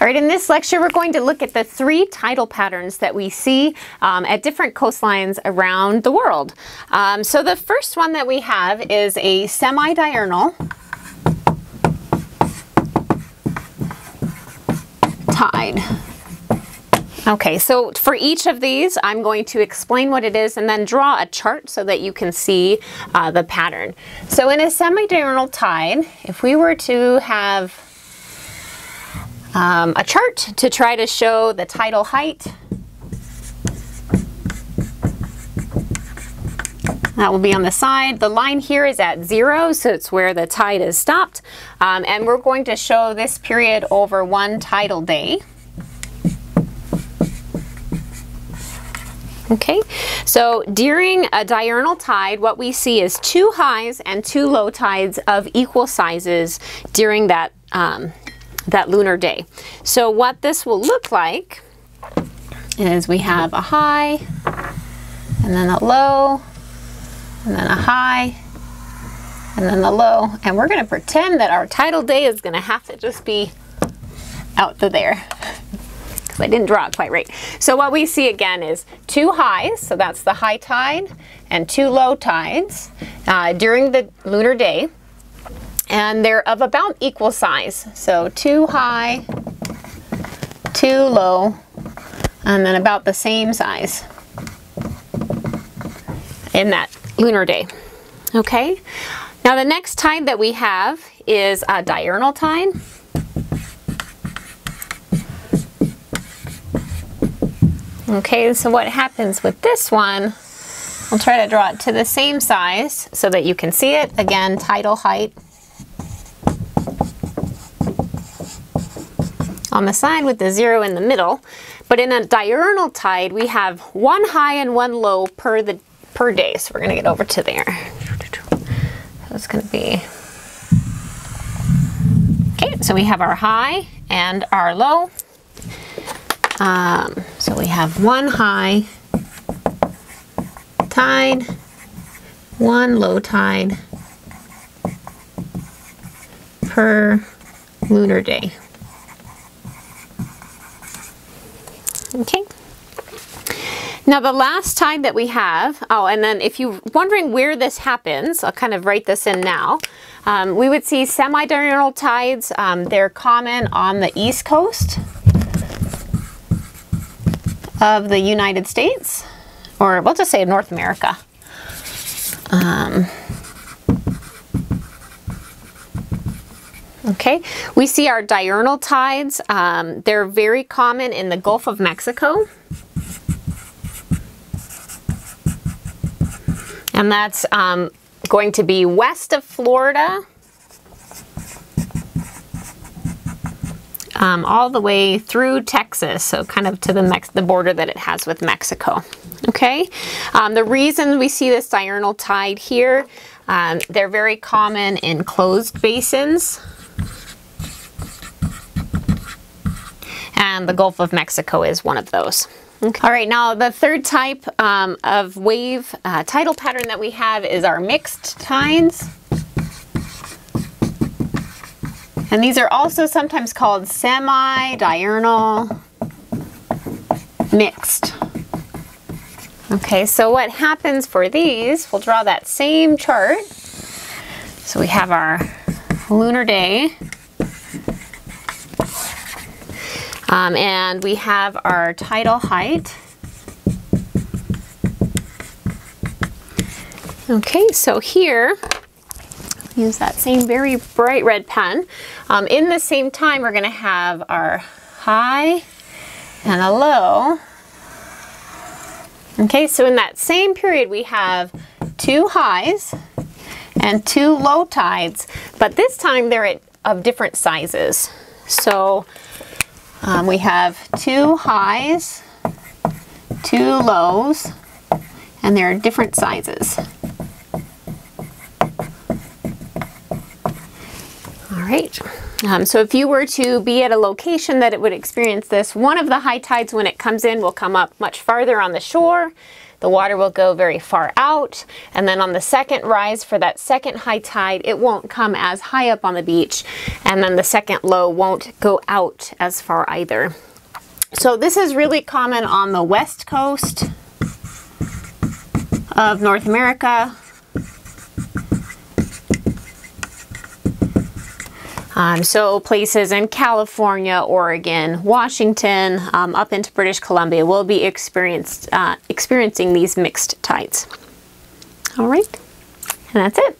All right, in this lecture, we're going to look at the three tidal patterns that we see um, at different coastlines around the world. Um, so the first one that we have is a semi-diurnal tide. Okay, so for each of these, I'm going to explain what it is and then draw a chart so that you can see uh, the pattern. So in a semi-diurnal tide, if we were to have um, a chart to try to show the tidal height. That will be on the side. The line here is at zero, so it's where the tide is stopped. Um, and we're going to show this period over one tidal day. Okay, so during a diurnal tide, what we see is two highs and two low tides of equal sizes during that um, that lunar day. So what this will look like is we have a high and then a low and then a high and then a low and we're going to pretend that our tidal day is going to have to just be out to there because I didn't draw it quite right. So what we see again is two highs, so that's the high tide, and two low tides uh, during the lunar day and they're of about equal size. So two high, two low, and then about the same size in that lunar day. Okay, now the next tide that we have is a diurnal tide. Okay, so what happens with this one, I'll try to draw it to the same size so that you can see it. Again, tidal height on the side with the zero in the middle. But in a diurnal tide, we have one high and one low per the per day. So we're gonna get over to there. So it's gonna be, okay, so we have our high and our low. Um, so we have one high tide, one low tide per lunar day. Okay. Now the last tide that we have, oh, and then if you're wondering where this happens, I'll kind of write this in now. Um, we would see semi-diurnal tides. Um, they're common on the east coast of the United States, or we'll just say North America. Um, Okay, we see our diurnal tides. Um, they're very common in the Gulf of Mexico. And that's um, going to be west of Florida. Um, all the way through Texas, so kind of to the, Mex the border that it has with Mexico. Okay, um, the reason we see this diurnal tide here, um, they're very common in closed basins. And the Gulf of Mexico is one of those. Okay. All right, now the third type um, of wave uh, tidal pattern that we have is our mixed tides. And these are also sometimes called semi-diurnal mixed. Okay, so what happens for these, we'll draw that same chart. So we have our lunar day Um, and we have our tidal height. Okay, so here, use that same very bright red pen. Um, in the same time, we're gonna have our high and a low. Okay, so in that same period, we have two highs and two low tides, but this time they're at, of different sizes. So um, we have two highs, two lows, and they're different sizes. All right. Um, so if you were to be at a location that it would experience this, one of the high tides when it comes in will come up much farther on the shore. The water will go very far out. And then on the second rise for that second high tide, it won't come as high up on the beach. And then the second low won't go out as far either. So this is really common on the west coast of North America. Um, so places in California, Oregon, Washington, um, up into British Columbia will be experienced, uh, experiencing these mixed tides. All right, and that's it.